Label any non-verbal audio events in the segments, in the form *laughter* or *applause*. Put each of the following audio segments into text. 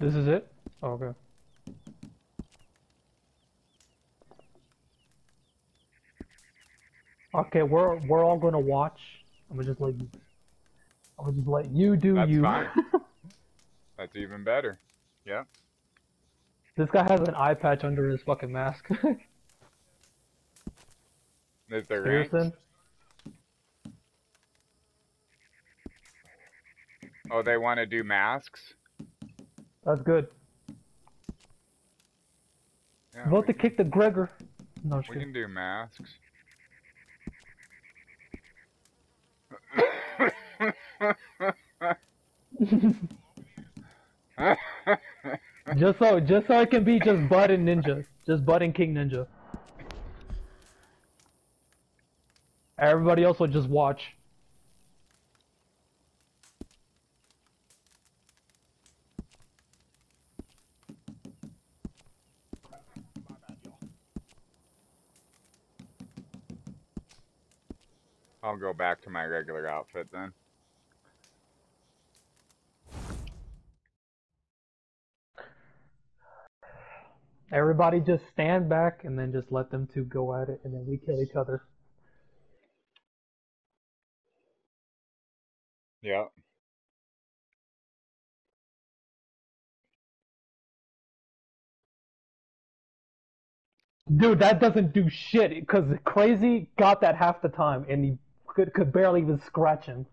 This is it? Oh, okay. Okay, we're we're all gonna watch. I'm gonna just let you. I'm gonna just let you do That's you. fine. *laughs* That's even better. Yep. this guy has an eye patch under his fucking mask. *laughs* Is there? Seriously? Oh, they want to do masks? That's good. Yeah, Vote to kick the Gregor. No, we kidding. can do masks. Just so, just so it can be just Bud and Ninja, just Bud and King Ninja. Everybody else will just watch. I'll go back to my regular outfit then. Everybody just stand back and then just let them two go at it, and then we kill each other. Yeah. Dude, that doesn't do shit because Crazy got that half the time, and he could could barely even scratch him.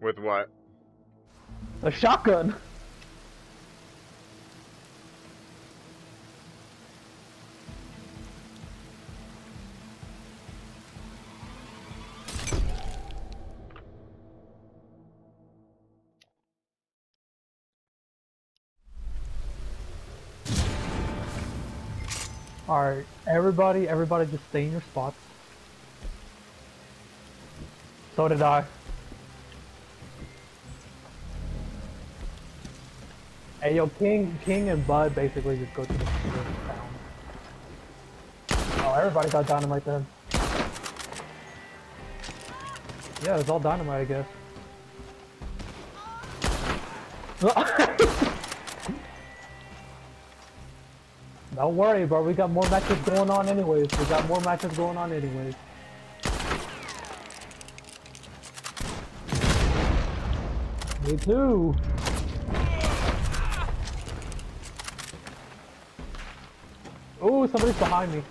With what? A shotgun. Alright, everybody, everybody just stay in your spots. So did I. Hey yo, King, King and Bud basically just go to the town. Oh, everybody got dynamite then. Yeah, it's all dynamite, I guess. *laughs* *laughs* Don't worry, bro. We got more matches going on anyways. We got more matches going on anyways. Me too. Oh, somebody's behind me.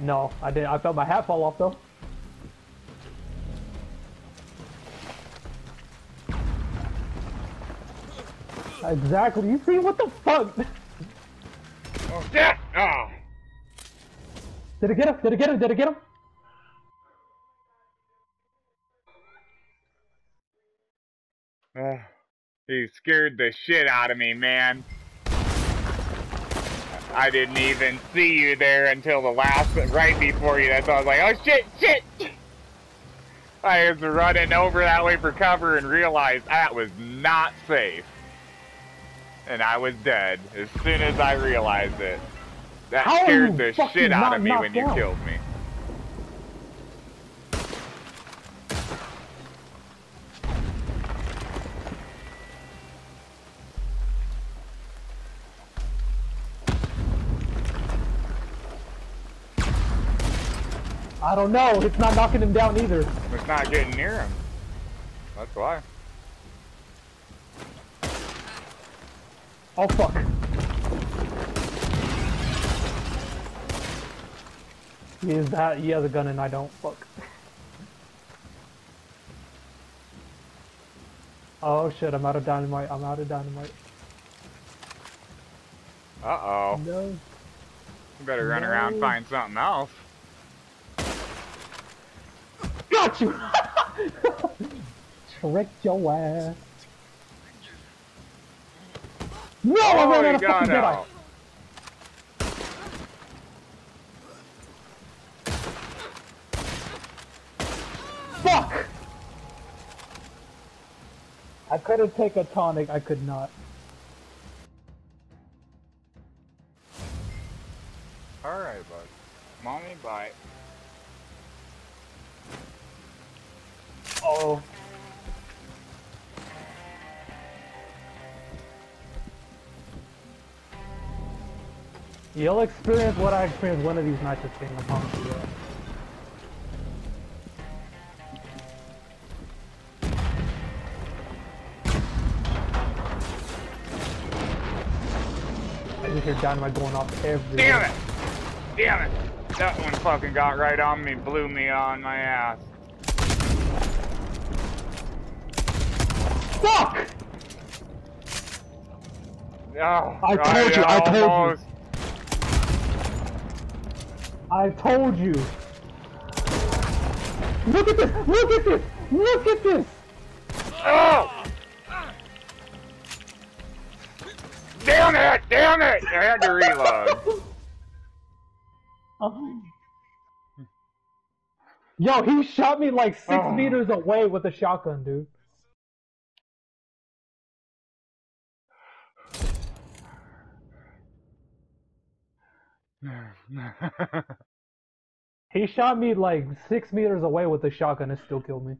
No, I did. I felt my hat fall off though. Exactly. You see what the fuck? Oh, shit! Oh! Did it get him? Did it get him? Did it get him? Ugh. He scared the shit out of me, man. I didn't even see you there until the last, right before you. That's why I was like, oh shit, shit! I was running over that way for cover and realized that was not safe. And I was dead as soon as I realized it. That How scared the shit out of me when knocked you killed me. I don't know. It's not knocking him down either. It's not getting near him. That's why. Oh fuck. He is that he has a gun and I don't. Fuck. Oh shit, I'm out of dynamite. I'm out of dynamite. Uh oh. No. You better run around and find something else. Got you! *laughs* Tricked your ass. No, I Oh, ran he out of got fucking Jedi. out. Fuck! I couldn't take a tonic, I could not. You'll experience what I experienced one of these nights at Kingdom Hearts. Yeah. I just hear dynamite going off everywhere. Damn it! Damn it! That one fucking got right on me, blew me on my ass. Fuck! Oh, I told you, I told you. I told you. Look at this! Look at this! Look at this! Oh! Damn it! Damn it! I had to reload. Oh. *laughs* Yo, he shot me like six Oh. meters away with a shotgun, dude. *laughs* He shot me like six meters away with a shotgun and still killed me.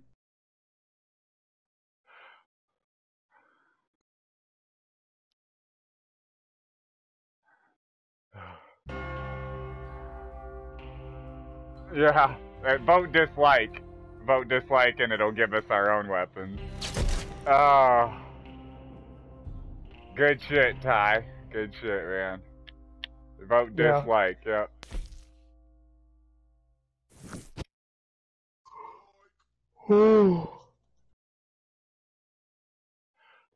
*sighs* yeah. Vote dislike. Vote dislike and it'll give us our own weapons. Oh. Good shit, Ty. Good shit, man. Vote Yeah. dislike, yep. Ooh. *sighs*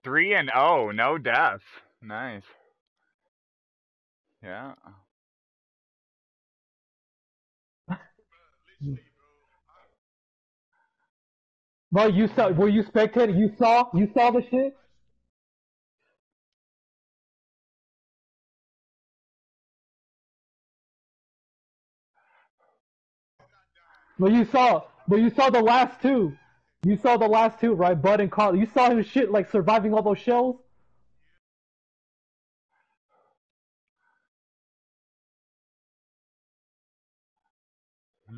Three and oh, no deaths. Nice. Yeah. *laughs* Bro, you saw? Were you spectating? You saw? You saw the shit? But you saw, but you saw the last two. You saw the last two, right? Bud and Carl. You saw his shit like surviving all those shells. *laughs*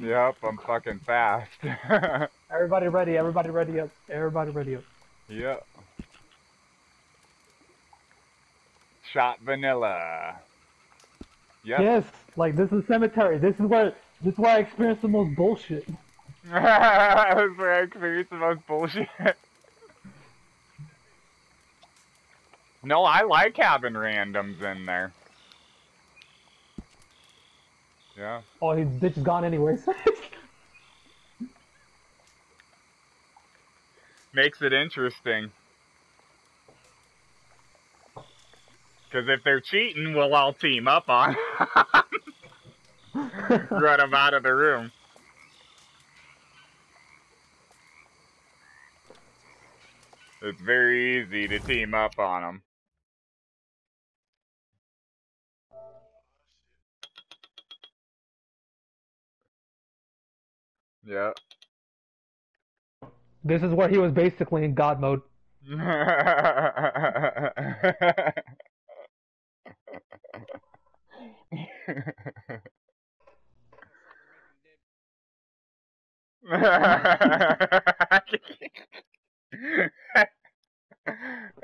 yep, I'm fucking fast. *laughs* Everybody ready? Everybody ready up? Everybody ready up? yep. Shot vanilla. Yep. Yes, like this is cemetery. This is where this is where I experienced the most bullshit. *laughs* That's where I experienced the most bullshit. no, I like having randoms in there. Yeah. Oh, his bitch is gone anyways. *laughs* Makes it interesting. Because if they're cheating, we'll all team up on. *laughs* Run them out of the room. It's very easy to team up on them. Yeah. this is where he was basically in God mode. *laughs*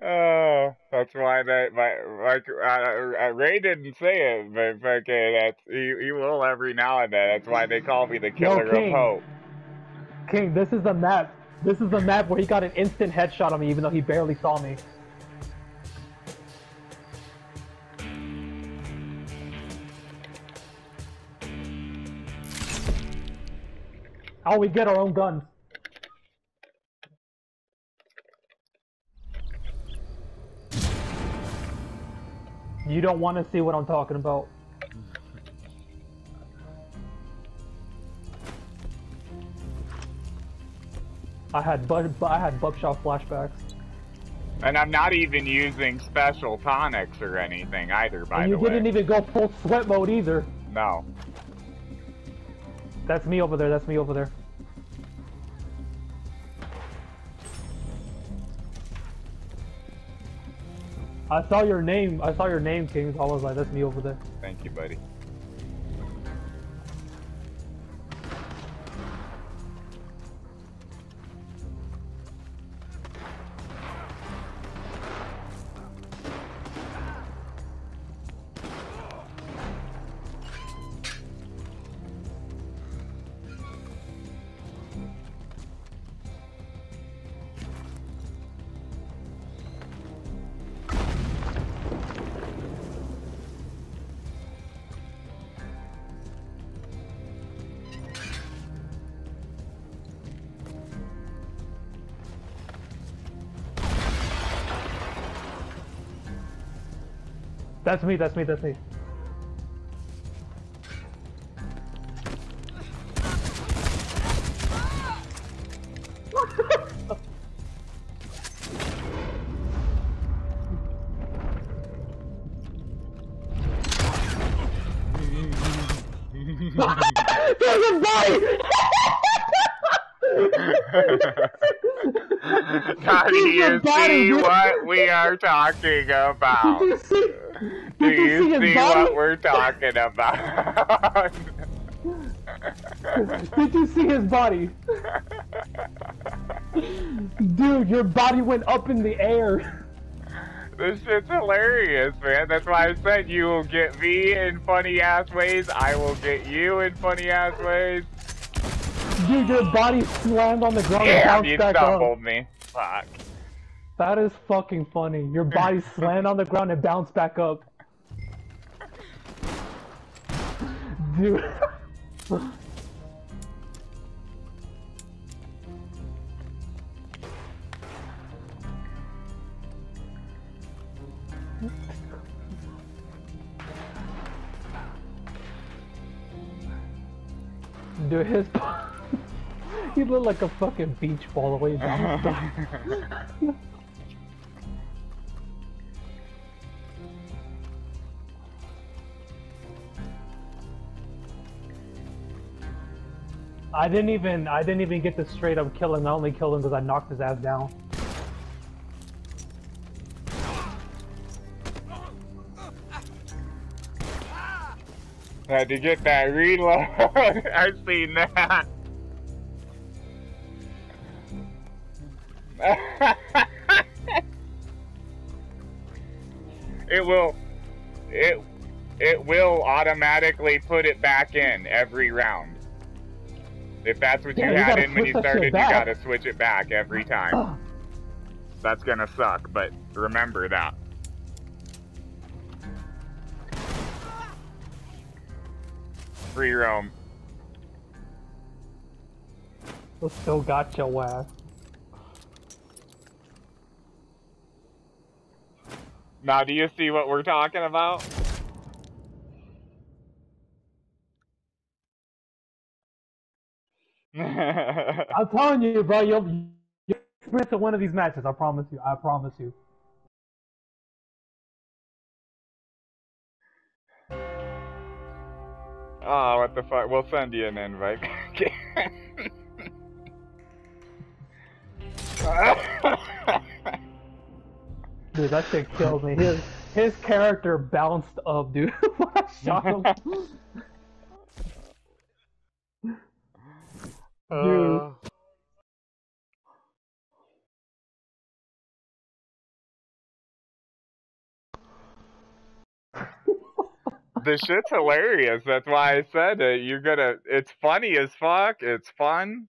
oh, that's why that my like uh, Ray didn't say it, but okay, that's he he will every now and then. That's why they call me the killer of King. hope. King, this is the map. This is the map where he got an instant headshot on me, even though he barely saw me. Oh, we get our own guns. You don't want to see what I'm talking about. I had bud, I had buckshot flashbacks. And I'm not even using special tonics or anything either. By and the way, You didn't even go full sweat mode either. no. That's me over there, that's me over there. I saw your name, I saw your name, Kings. I was like, that's me over there. Thank you, buddy. That's me. That's me. That's me. There's a body! Now do He's you body, see what we are talking about? *laughs* Did you see? Do you see his see what we're talking about? *laughs* Did you see his body? Dude, your body went up in the air. this shit's hilarious, man. That's why I said you will get me in funny ass ways. I will get you in funny ass ways. Dude, your body slammed on the ground and Damn, bounced you back up. me. Fuck. That is fucking funny. Your *laughs* body slammed on the ground and bounced back up. Dude. Dude, his *laughs* he looked like a fucking beach ball the way *laughs* I didn't even I didn't even get to straight up kill him. I only killed him because I knocked his ass down. Had to get that reload. *laughs* I've seen that. *laughs* it will it it will automatically put it back in every round. If that's what you Yeah, you had in when you switch that shit started, you gotta switch it back every time. That's gonna suck, but remember that. Free roam. I still got your ass. Now, do you see what we're talking about? *laughs* I'm telling you, bro. You'll you'll experience at one of these matches. I promise you. I promise you. oh, what the fuck? We'll send you an invite. *laughs* Dude, that shit killed me. His his character bounced up, dude. *laughs* when I shot him. Uh, *laughs* the shit's hilarious. That's why I said it. You're gonna. It's funny as fuck. It's fun.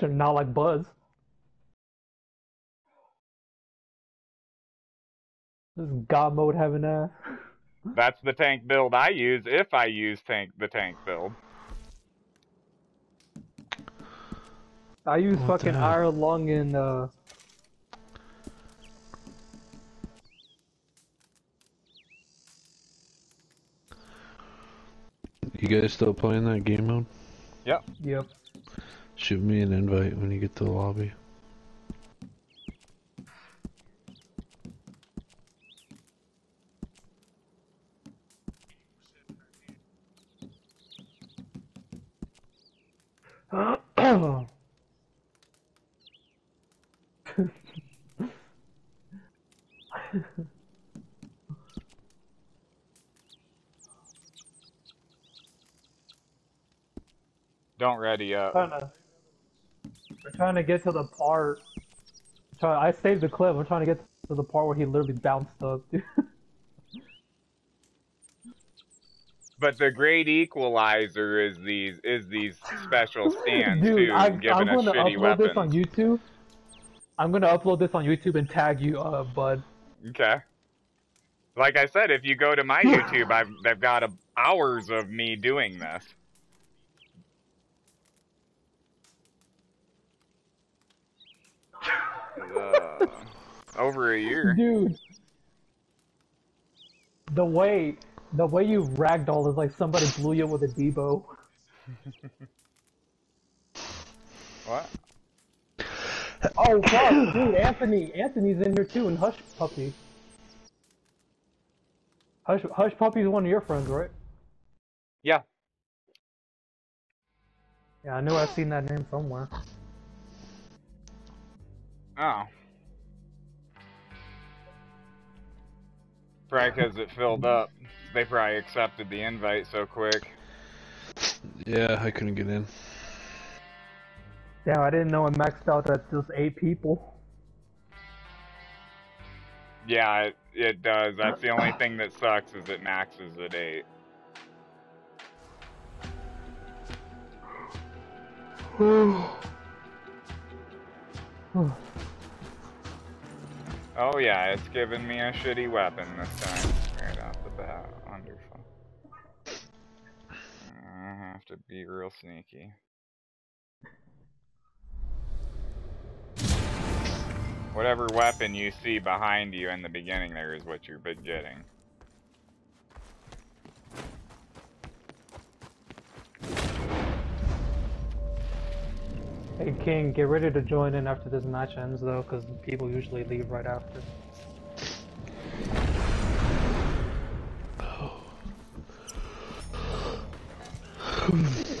So not like Buzz. This is God mode having ass. *laughs* That's the tank build I use if I use tank the tank build. I use What fucking iron lung and uh You guys still playing that game mode? Yep. Yep. Shoot me an invite when you get to the lobby. Don't ready up. trying to, we're trying to get to the part. Try, I saved the clip. I'm trying to get to the part where he literally bounced up. *laughs* Dude. But the great equalizer is these is these special *laughs* stands Dude, too, I, given I'm going to shitty upload this on. YouTube. I'm going to upload this on YouTube and tag you, uh, bud. Okay. Like I said, if you go to my *laughs* YouTube, I've I've got a, hours of me doing this. Uh, over a year. Dude, the way the way you ragdoll is like somebody blew you with a Debo. *laughs* What? Oh fuck, dude, Anthony, Anthony's in here too, and Hush Puppy. Hush Hush Puppy's one of your friends, right? Yeah. Yeah, I knew I've seen that name somewhere. Oh. Probably because it filled up. They probably accepted the invite so quick. Yeah, I couldn't get in. Damn, I didn't know it maxed out at just eight people. Yeah, it, it does. That's the only thing that sucks is it maxes at eight. Oh yeah, it's giving me a shitty weapon this time. Right off the bat. Wonderful. I have to be real sneaky. Whatever weapon you see behind you in the beginning there is what you've been getting. Hey King, get ready to join in after this match ends though, because people usually leave right after. Hush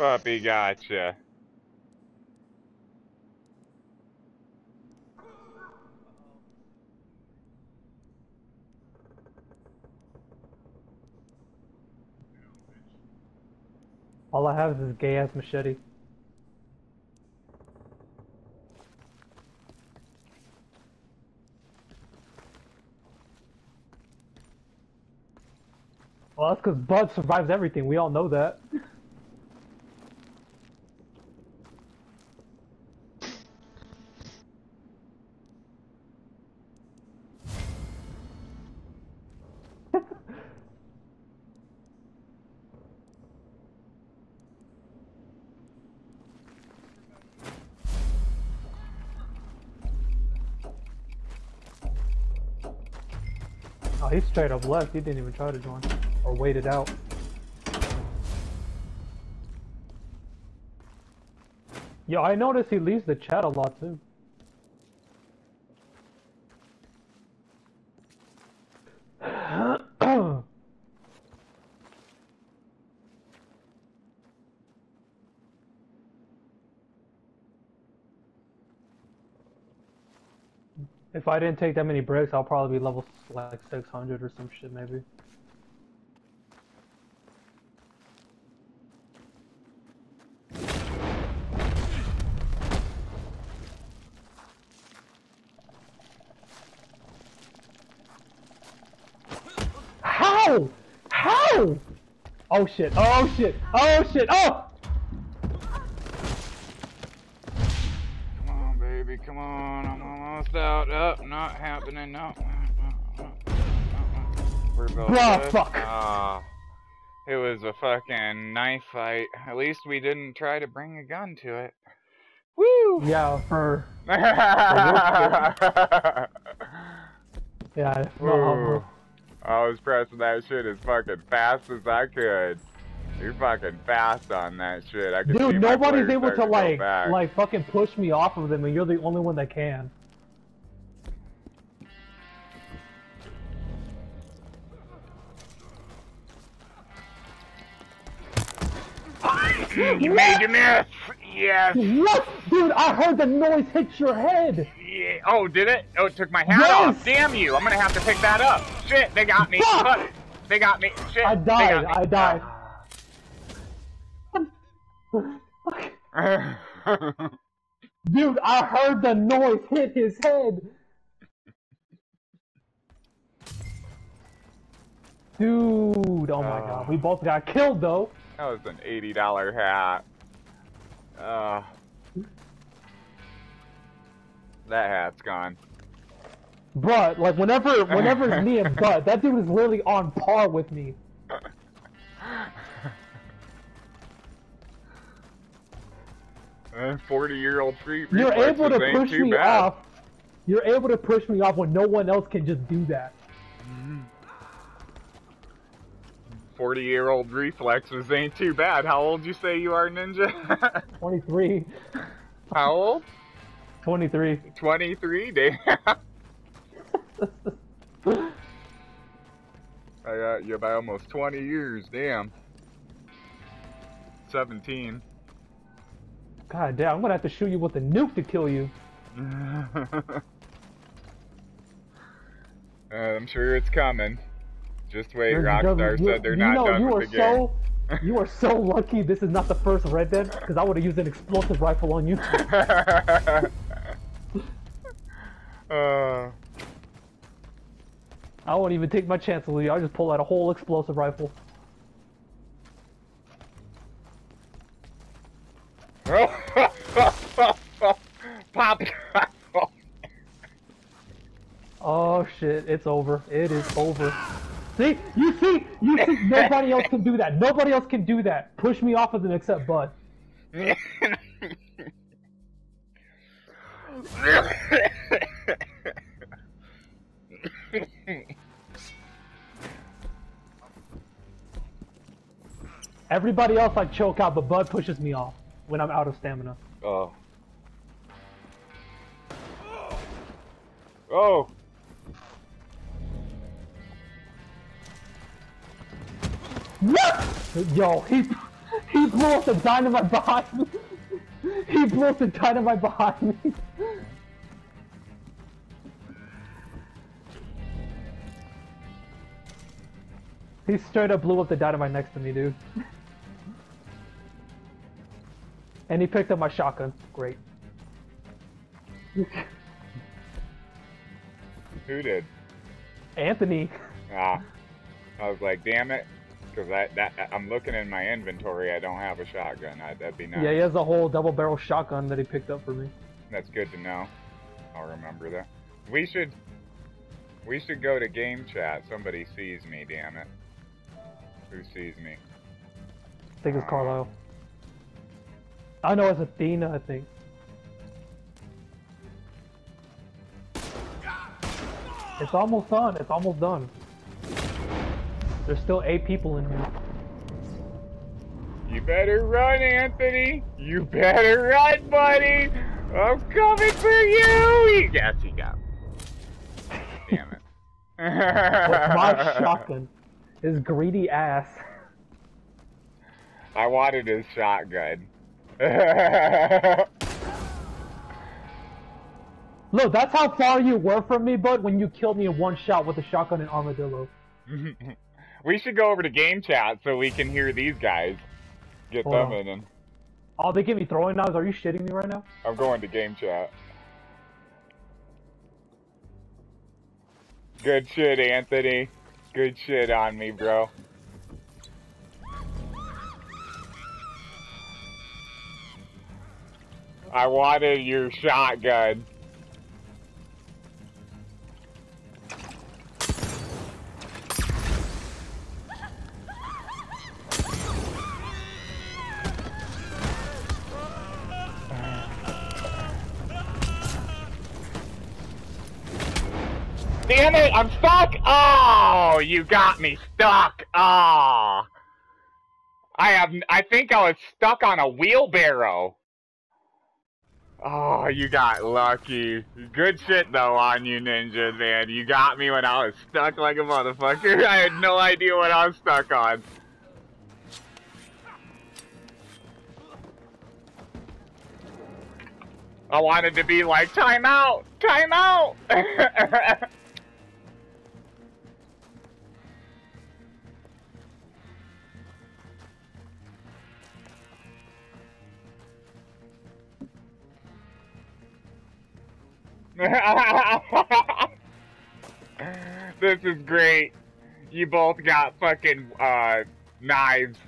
puppy gotcha. All I have is this gay ass machete. Well, that's because Bud survives everything. We all know that. Straight up left. He didn't even try to join. Or wait it out. Yeah, I noticed he leaves the chat a lot too. If I didn't take that many breaks, I'll probably be level like 600 or some shit, maybe. How? How? Oh shit, oh shit, oh shit, oh! Come on, baby, come on. I'm out. Up, not happening. No. We're both fuck. Ah. it was a fucking knife fight. At least we didn't try to bring a gun to it. Woo! Yeah, for, *laughs* yeah. yeah, it's not humble. I was pressing that shit as fucking fast as I could. You're fucking fast on that shit. I could Dude, my nobody's able to starting like, back. like fucking push me off of them and you're the only one that can. You made your miss. Yes. What? Dude, I heard the noise hit your head! Yeah. Oh, did it? Oh, it took my hat Yes! off. Damn you! I'm gonna have to pick that up. Shit, they got me. Fuck! They got me. Shit. I died. I died. *laughs* Dude, I heard the noise hit his head! Dude, oh my Ah. god, we both got killed though. That was an eighty dollar hat. Uh, that hat's gone. But like whenever *laughs* whenever it's me and Bud, that dude is literally on par with me. *laughs* Forty-year-old free You're able to push me bad. off. You're able to push me off when no one else can just do that. Forty-year-old reflexes ain't too bad. How old you say you are, Ninja? *laughs* 23. How old? 23. Twenty-three. Damn. *laughs* I got you by almost 20 years, damn. 17. God damn, I'm gonna have to shoot you with a nuke to kill you. *laughs* uh, I'm sure it's coming. Just wait, You're- Rockstar said they're you not know, done you with are the game. so, *laughs* You are so lucky this is not the first Red Dead, because I would have used an explosive rifle on you. *laughs* *laughs* uh, I won't even take my chances with you. I'll just pull out a whole explosive rifle. Pop. Oh shit, it's over. It is over. See? You see? You see? Nobody else can do that. Nobody else can do that. Push me off of them except Bud. Everybody else I choke out, but Bud pushes me off when I'm out of stamina. oh. Oh. Yo, he he blew up the dynamite behind me. *laughs* He blew up the dynamite behind me. He straight up blew up the dynamite next to me, dude. And he picked up my shotgun. Great. Who did? Anthony. Ah. I was like, damn it. Because I, that, I'm looking in my inventory. I don't have a shotgun. I, that'd be nice. Yeah, he has a whole double barrel shotgun that he picked up for me. That's good to know. I'll remember that. We should we should go to game chat. Somebody sees me, damn it. Who sees me? I think it's uh, Carlisle. I know it's Athena, I think. It's almost done. It's almost done. There's still eight people in here. You better run, Anthony. You better run, buddy. I'm coming for you. You got. me. Damn it. With my *laughs* shotgun. His greedy ass. I wanted his shotgun. *laughs* Look, that's how far you were from me, bud, when you killed me in one shot with a shotgun and armadillo. *laughs* we should go over to game chat so we can hear these guys. Get Hold them on. in. And Oh, they give me throwing knives? Are you shitting me right now? I'm going to game chat. Good shit, Anthony. Good shit on me, bro. I wanted your shotgun. I'm stuck! Oh, you got me stuck! Oh. I have, I think I was stuck on a wheelbarrow. Oh, you got lucky. Good shit though on you, ninja, man. You got me when I was stuck like a motherfucker. *laughs* I had no idea what I was stuck on. I wanted to be like, time out! Time out! *laughs* *laughs* this is great. You both got fucking uh knives.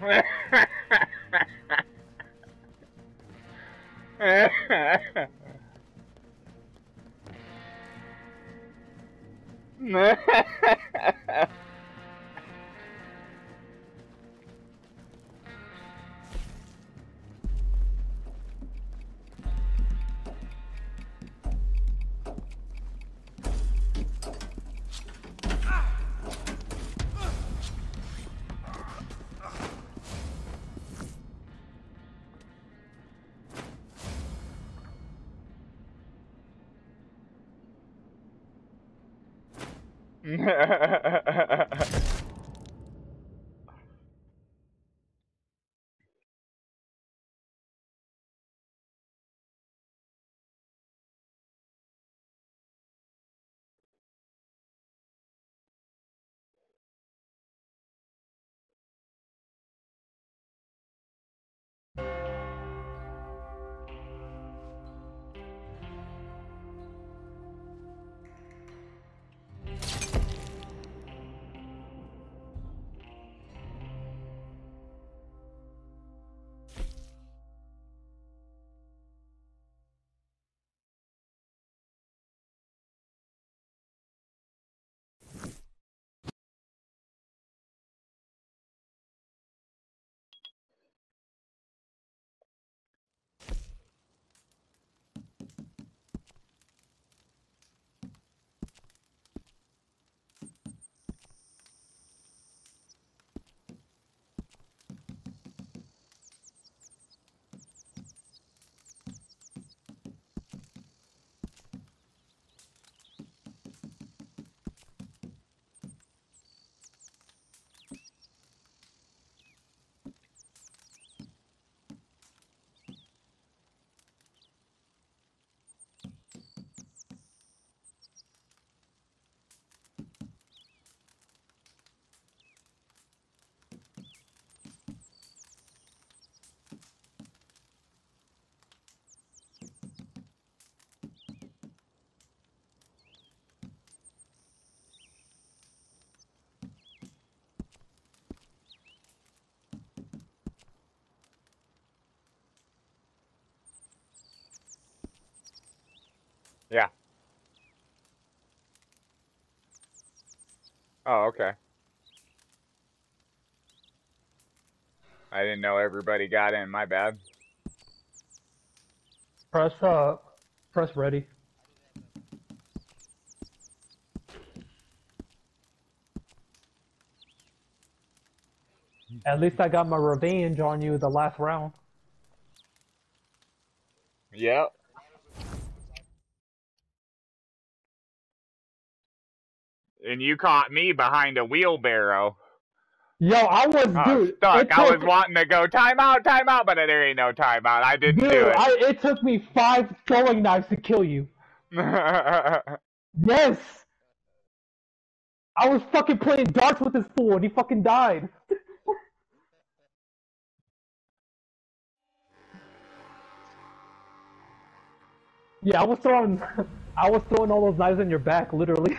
*laughs* yeah. *laughs* Oh, okay. I didn't know everybody got in. My bad. Press uh, press ready. At least I got my revenge on you the last round. Yep. And you caught me behind a wheelbarrow. Yo, I was I dude. stuck. it I was wanting to go time out, time out, but there ain't no time out. I didn't Dude, do it. I, it took me five throwing knives to kill you. *laughs* Yes. I was fucking playing darts with this fool and he fucking died. *laughs* yeah, I was throwing *laughs* I was throwing all those knives in your back, literally.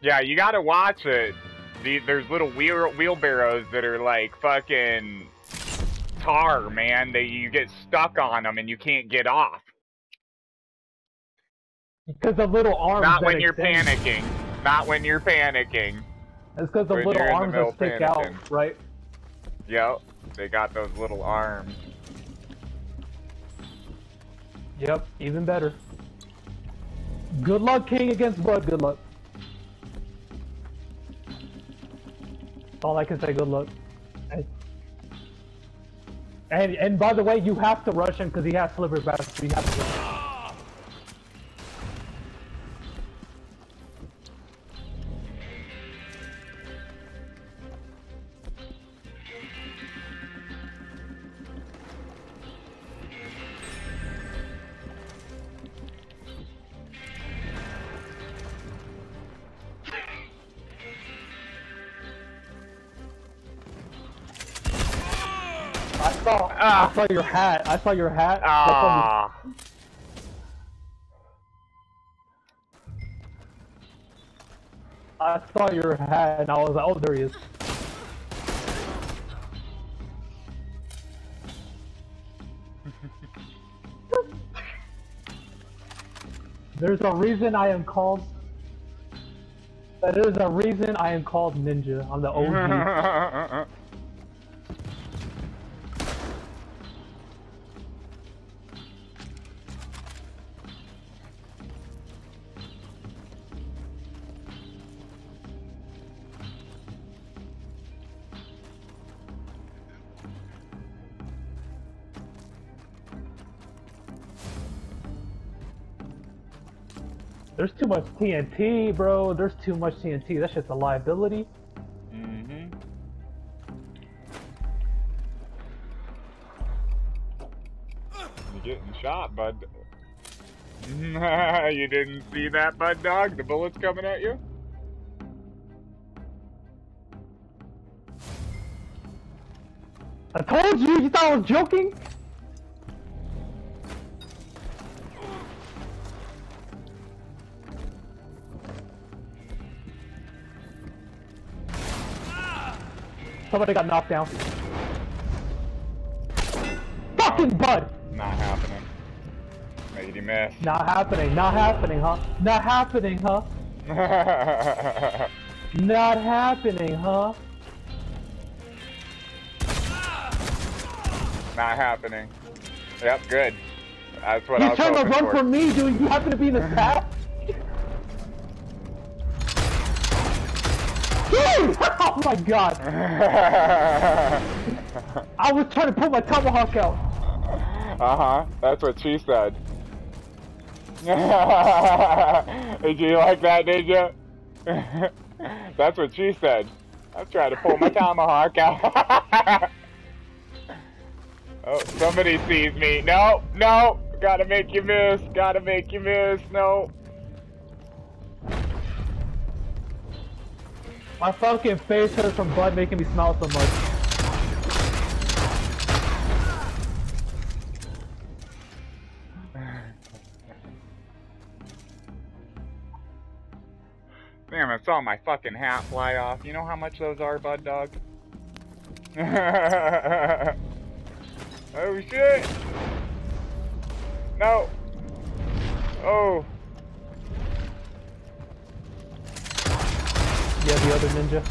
Yeah, you gotta watch it. The, there's little wheel, wheelbarrows that are like fucking tar, man. That you get stuck on them and you can't get off. Because the little arms. Not when you're extend- panicking. Not when you're panicking. It's because the when little the arms that stick out, right? Yep, they got those little arms. Yep, even better. Good luck, King against Bud. Good luck. All I can say. Good luck. And and, by the way, you have to rush him because he has slippery bats. You have to saw. I saw your hat. I saw your hat. That's on the- Ah. I saw your hat, and I was like, oh, there he is. *laughs* There's a reason I am called. There's a reason I am called Ninja. I'm the OG. *laughs* There's too much TNT, bro. There's too much TNT. That shit's a liability. hmm You're getting shot, bud. *laughs* you didn't see that, bud dog? The bullets coming at you? I told you. You thought I was joking. Somebody got knocked down. Fucking bud! Not happening. Made you miss. Not happening, not happening, huh? Not happening, huh? *laughs* Not happening, huh? Not happening. Yep, good. That's what I You was trying to run for. from me, dude. You happen to be in this *laughs* path? Dude! Oh my god! *laughs* I was trying to pull my tomahawk out. uh-huh. That's what she said. *laughs* did you like that, did you? *laughs* That's what she said. I'm trying to pull my tomahawk out. oh, somebody sees me. No, no. Gotta make you miss. Gotta make you miss. No. My fucking face hurts from blood making me smile so much. Damn, I saw my fucking hat fly off. You know how much those are, bud dog? *laughs* oh shit! No! Oh! Yeah, the other ninja.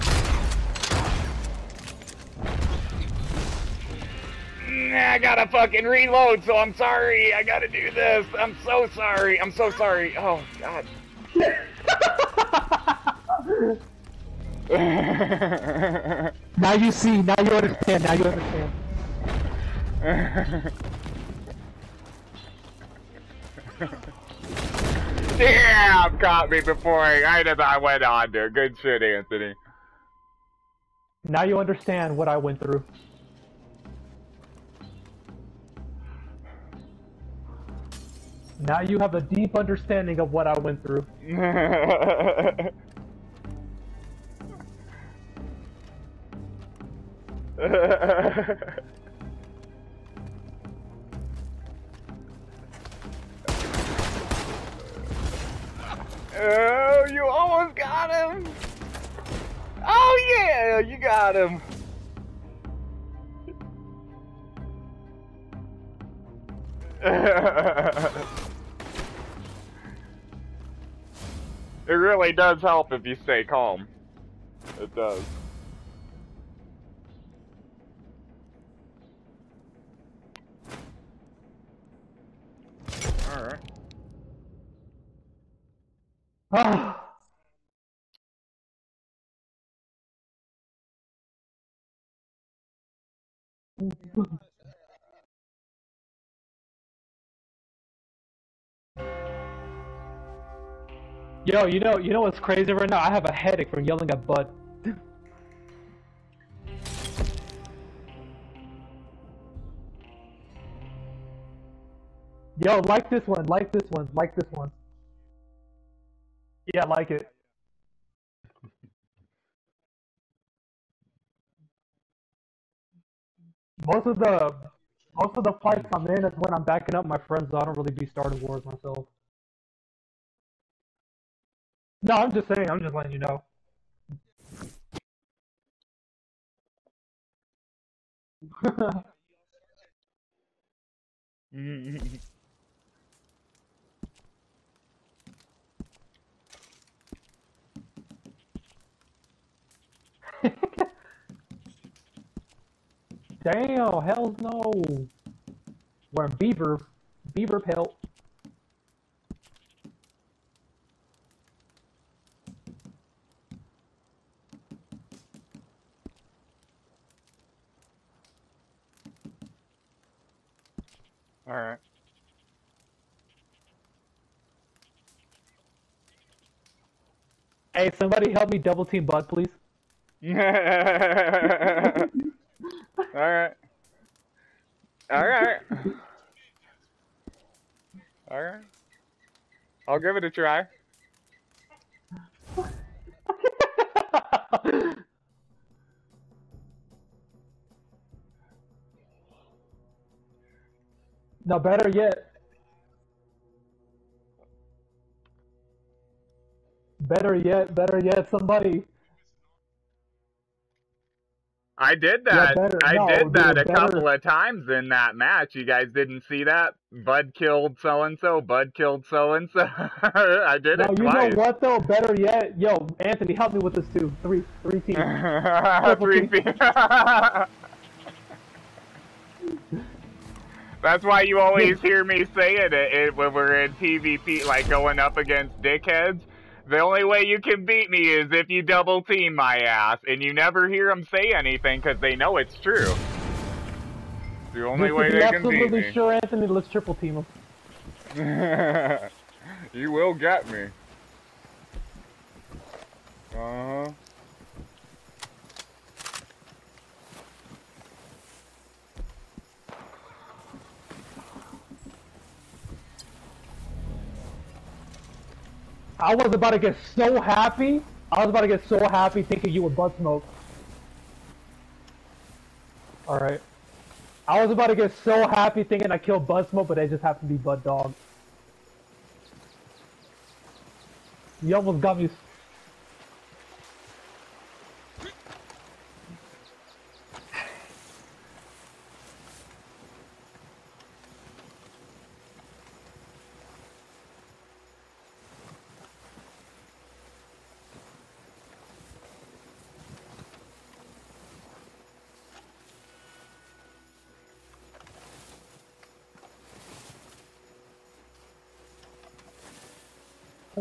Nah, I gotta fucking reload, so I'm sorry. I gotta do this. I'm so sorry. I'm so sorry. Oh, God. Now you see, now you understand, now you understand. *laughs* Damn, caught me before I, I, I went on there. Good shit, Anthony. Now you understand what I went through. Now you have a deep understanding of what I went through. *laughs* Oh, you almost got him! Oh yeah, you got him! *laughs* it really does help if you stay calm. It does. Alright. Ah. Yo, you know, you know what's crazy right now? I have a headache from yelling at Bud. Yo, like this one, like this one, like this one. Yeah, I like it. Most of the most of the fights I'm in is when I'm backing up my friends. So I don't really be starting wars myself. No, I'm just saying. I'm just letting you know. *laughs* *laughs* Damn, hell no. Wearing beaver, beaver pelt. Alright. Hey, somebody help me double team Bud, please. Alright. Alright. Alright. I'll give it a try. no, better yet. Better yet, better yet, somebody. I did that. better- I no, did that a better- couple of times in that match. You guys didn't see that? Bud killed so and so. Bud killed so and so. I did No, it you know what though? Better yet, yo, Anthony, help me with this too. Three, three teams. *laughs* Three team. feet. *laughs* That's why you always hear me saying it, it when we're in PvP, like going up against dickheads. The only way you can beat me is if you double team my ass, and you never hear them say anything because they know it's true. The only Just way they can beat me. absolutely sure, Anthony, let's triple team him. *laughs* you will get me. Uh huh. I was about to get so happy. I was about to get so happy thinking you were Bud Smoke. Alright. I was about to get so happy thinking I killed Bud Smoke, but they just happened to be Bud Dog. You almost got me.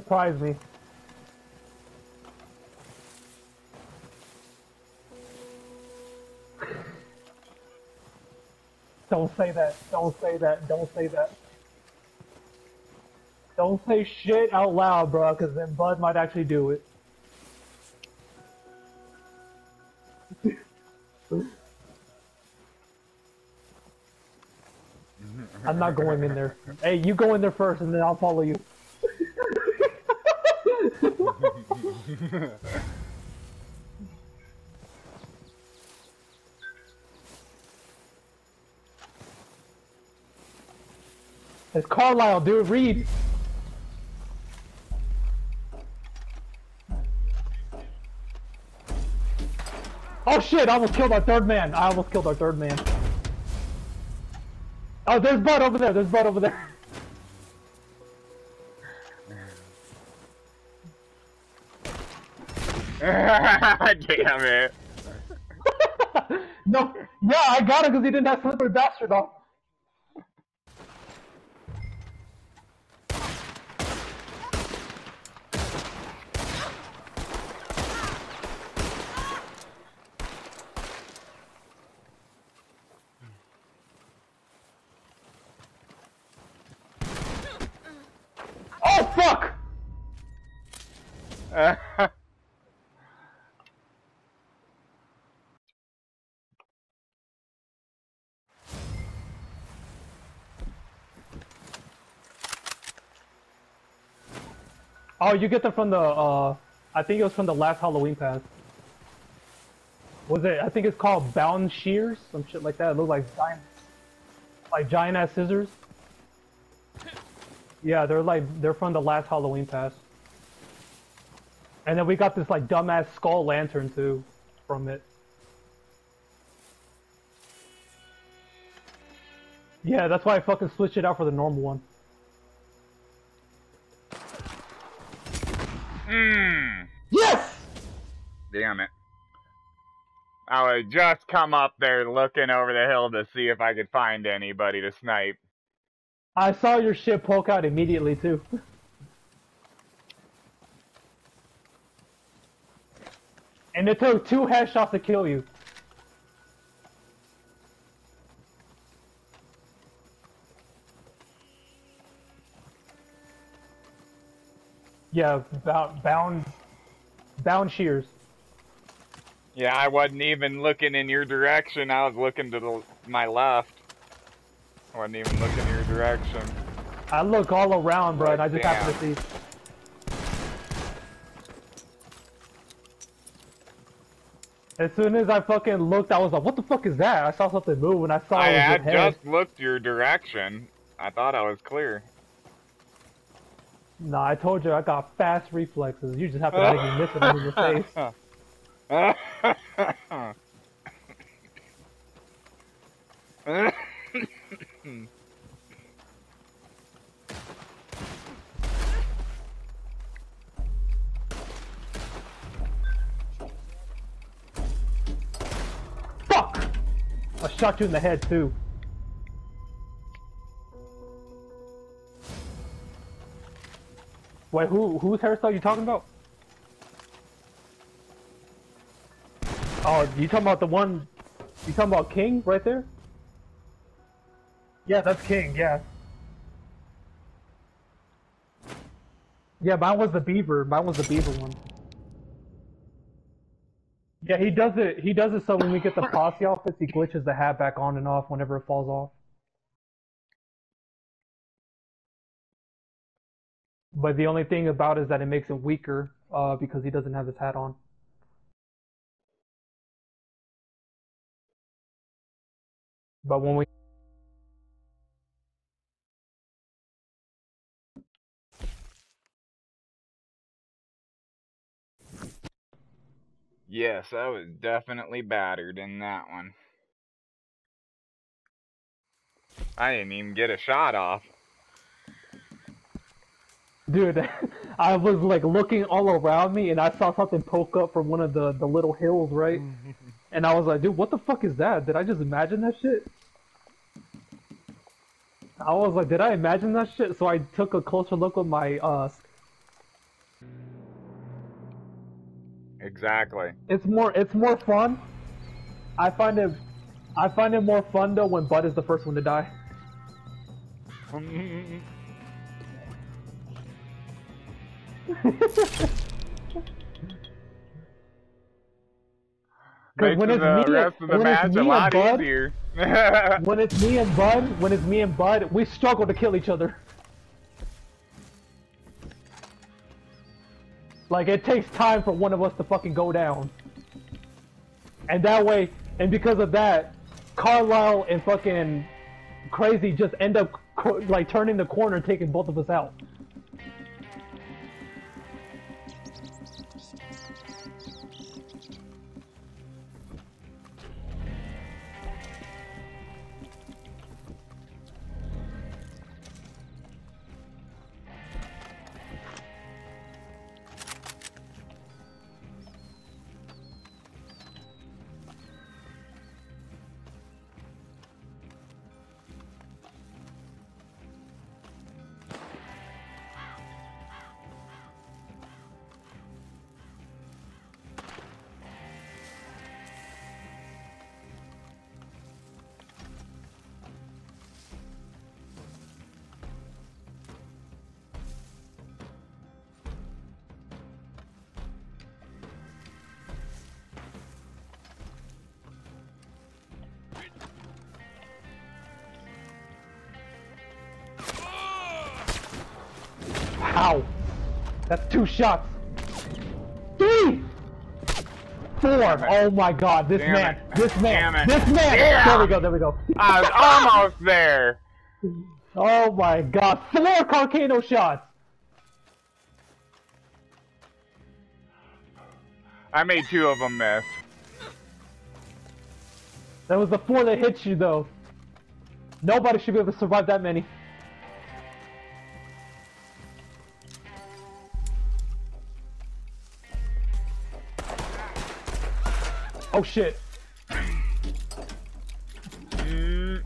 Surprise me. Don't say that. Don't say that. Don't say that. Don't say shit out loud, bro, because then Bud might actually do it. *laughs* I'm not going in there. Hey, you go in there first, and then I'll follow you. *laughs* it's Carlisle, dude, read! Oh shit, I almost killed our third man. I almost killed our third man. Oh, there's Bud over there. There's Bud over there. *laughs* *laughs* Damn it. *laughs* no, yeah, I got him because he didn't have slippery bastard on. Oh fuck! *laughs* Oh, you get them from the, uh, I think it was from the last Halloween pass. Was it, I think it's called Bound Shears? Some shit like that. It looked like giant, like giant ass scissors. Yeah, they're like, they're from the last Halloween pass. And then we got this like dumbass skull lantern too, from it. Yeah, that's why I fucking switched it out for the normal one. Hmm. Yes! Damn it. I would just come up there looking over the hill to see if I could find anybody to snipe. I saw your ship poke out immediately too. and it took two headshots to kill you. Yeah, bound, bound, bound shears. Yeah, I wasn't even looking in your direction. I was looking to the, my left. I wasn't even looking in your direction. I look all around, bro, and I just happen to see. As soon as I fucking looked, I was like, "What the fuck is that?" I saw something move, and I saw I it was head. just looked your direction. I thought I was clear. Nah, I told you I got fast reflexes. You just have to make me miss it in your face. *laughs* Fuck! I shot you in the head too. Wait, who whose hairstyle you talking about? Oh, you talking about the one? You talking about King right there? Yeah, that's King. Yeah. Yeah, mine was the beaver. Mine was the beaver one. Yeah, he does it. He does it so when we get the *laughs* posse outfits, he glitches the hat back on and off whenever it falls off. But the only thing about it is that it makes him weaker uh, because he doesn't have his hat on. But when we yes, I was definitely battered in that one. I didn't even get a shot off. Dude, *laughs* I was like looking all around me and I saw something poke up from one of the, the little hills, right? *laughs* and I was like, dude, what the fuck is that? Did I just imagine that shit? I was like, did I imagine that shit? So I took a closer look with my, uh, Exactly. it's more, it's more fun. I find it, I find it more fun though when Bud is the first one to die. *laughs* Makes when it's the me- rest of the when it's match me a and Bud- easier. *laughs* when it's me and Bud, when it's me and Bud, we struggle to kill each other. Like it takes time for one of us to fucking go down. And that way, and because of that, Carlisle and fucking Crazy just end up like turning the corner and taking both of us out. Ow! That's two shots. Three! Four! Oh my god, this Damn man! it. This man! This man! Yeah. There we go, there we go. I was *laughs* almost there. Oh my god, four Carcano shots! I made two of them miss. That was the four that hit you though. Nobody should be able to survive that many. Oh shit. Mm.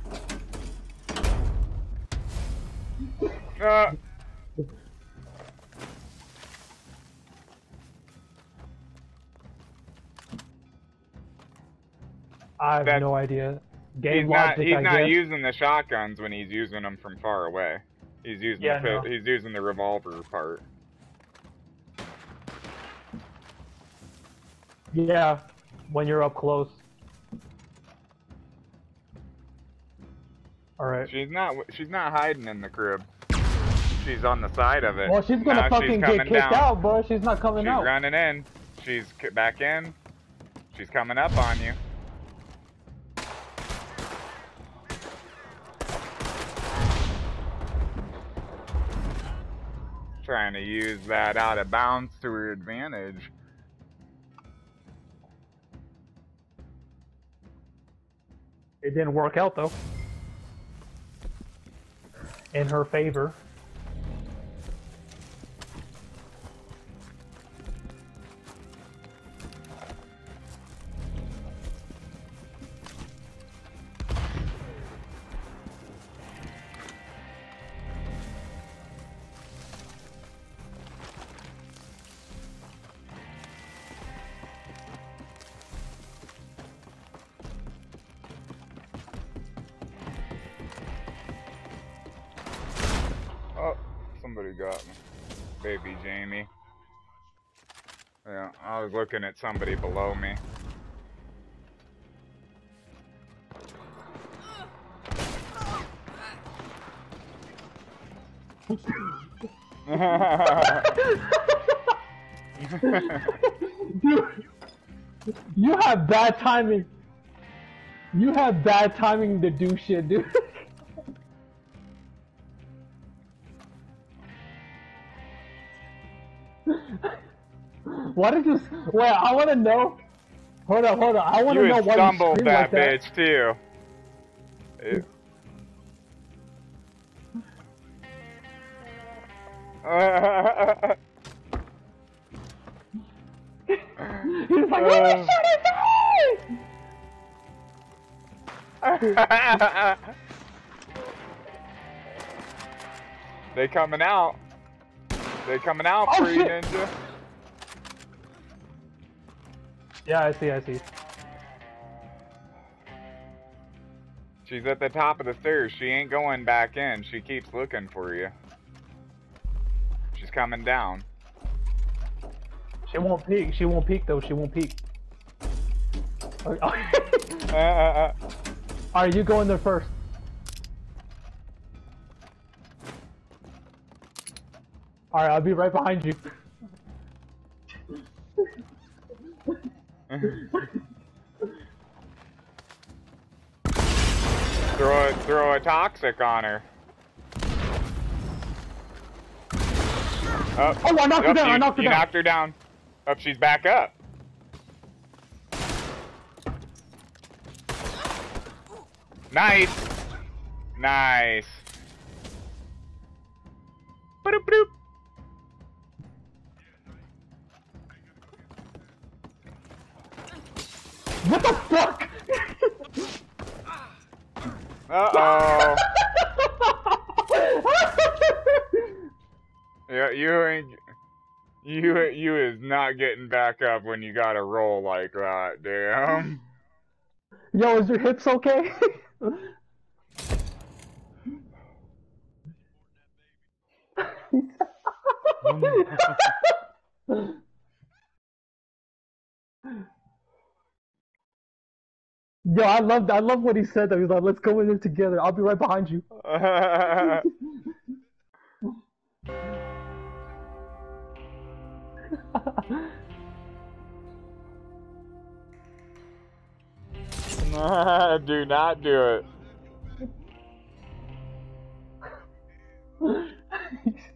Uh, I have That- no idea. Game he's not. He's I not guess. using the shotguns when he's using them from far away. He's using. Yeah, the, no. He's using the revolver part. Yeah, when you're up close. Alright. She's not. She's not hiding in the crib. She's on the side of it. Well, she's gonna Now fucking she's get kicked down. out, bro. She's not coming She's out. She's running in. She's back in. She's coming up on you. Trying to use that out of bounds to her advantage. It didn't work out though. In her favor. Looking at somebody below me. Dude, *laughs* you have bad timing. You have bad timing to do shit, dude. *laughs* Why did you? Wait, I want to know. Hold on, hold on. I want to know why you stumbled that like that. bitch too. It- He's like, "Let me shut his eyes!" *laughs* they coming out. They coming out Oh, you, shit. ninja. Yeah, I see, I see. She's at the top of the stairs. She ain't going back in. She keeps looking for you. She's coming down. She won't peek. She won't peek though. She won't peek. *laughs* Uh, uh, Alright, you go in there first. Alright, I'll be right behind you. *laughs* *laughs* throw a, throw a toxic on her. Oh, Oh, I knocked her down, I knocked her you down. knocked her down. Up, she's back up. Nice. Nice. Boop, boop. What the fuck? Uh oh. *laughs* yeah, you ain't. You you is not getting back up when you got a roll like that, damn. Yo, is your hips okay? *laughs* *laughs* Yo, I love I love what he said though. He's like, let's go in there together. I'll be right behind you. *laughs* do not do it. *laughs*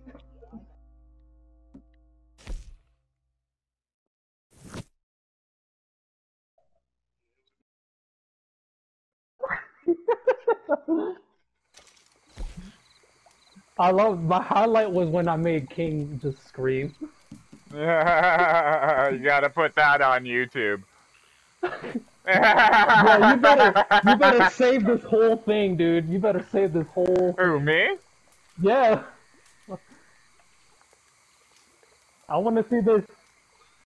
*laughs* I love my highlight was when I made King just scream. *laughs* you gotta put that on YouTube. *laughs* Yeah, you better you better save this whole thing, dude. You better save this whole Who, me? Yeah. I want to see this